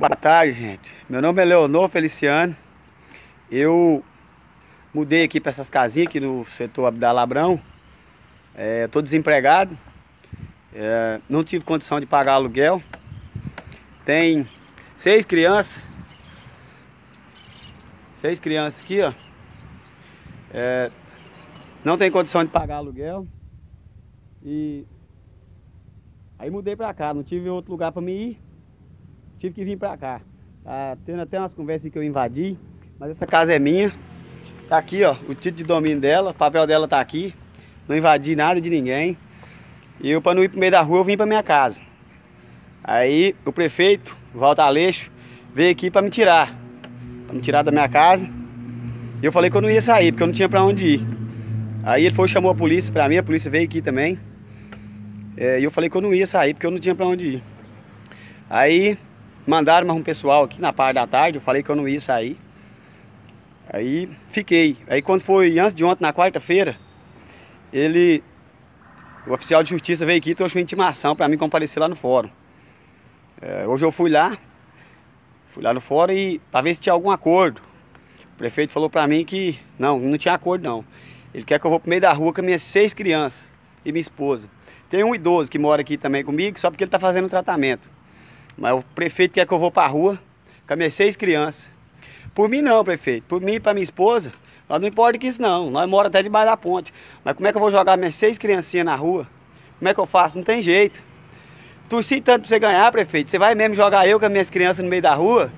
Boa tarde, gente. Meu nome é Leonor Feliciano. Eu mudei aqui para essas casinhas aqui no setor Abdá Labrão. Estou é, desempregado. É, não tive condição de pagar aluguel. Tem seis crianças. Seis crianças aqui, ó. É, não tem condição de pagar aluguel. E aí mudei para cá. Não tive outro lugar para me ir tive que vir pra cá. Tá tendo até umas conversas que eu invadi, mas essa casa é minha. Tá aqui, ó, o título de domínio dela, o papel dela tá aqui. Não invadi nada de ninguém. E eu, para não ir pro meio da rua, eu vim pra minha casa. Aí o prefeito, Walter Aleixo, veio aqui para me tirar. Pra me tirar da minha casa. E eu falei que eu não ia sair, porque eu não tinha pra onde ir. Aí ele foi chamou a polícia pra mim, a polícia veio aqui também. É, e eu falei que eu não ia sair, porque eu não tinha pra onde ir. Aí Mandaram mais um pessoal aqui na parte da tarde, eu falei que eu não ia sair. Aí fiquei. Aí quando foi antes de ontem, na quarta-feira, ele, o oficial de justiça veio aqui e trouxe uma intimação para mim comparecer lá no fórum. É, hoje eu fui lá, fui lá no fórum e para ver se tinha algum acordo. O prefeito falou para mim que não, não tinha acordo não. Ele quer que eu vou pro meio da rua com minhas seis crianças e minha esposa. Tem um idoso que mora aqui também comigo, só porque ele está fazendo tratamento. Mas o prefeito quer que eu vou para a rua com as minhas seis crianças. Por mim não, prefeito. Por mim e para minha esposa, nós não importa que isso não. Nós moramos até debaixo da ponte. Mas como é que eu vou jogar minhas seis criancinhas na rua? Como é que eu faço? Não tem jeito. Torci tanto para você ganhar, prefeito. Você vai mesmo jogar eu com as minhas crianças no meio da rua?